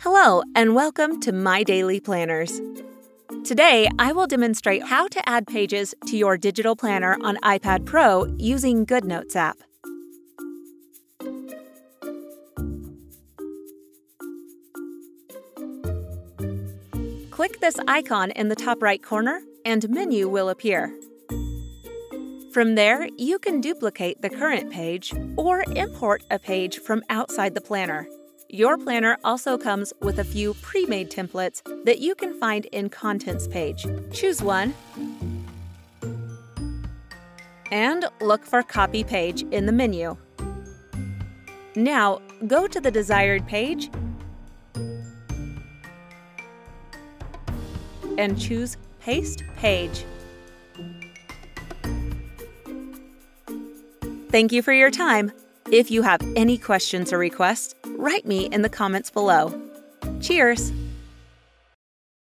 Hello, and welcome to My Daily Planners. Today, I will demonstrate how to add pages to your digital planner on iPad Pro using GoodNotes app. Click this icon in the top right corner and menu will appear. From there, you can duplicate the current page or import a page from outside the planner. Your planner also comes with a few pre-made templates that you can find in Contents page. Choose one and look for Copy Page in the menu. Now, go to the desired page and choose Paste Page. Thank you for your time. If you have any questions or requests, write me in the comments below. Cheers!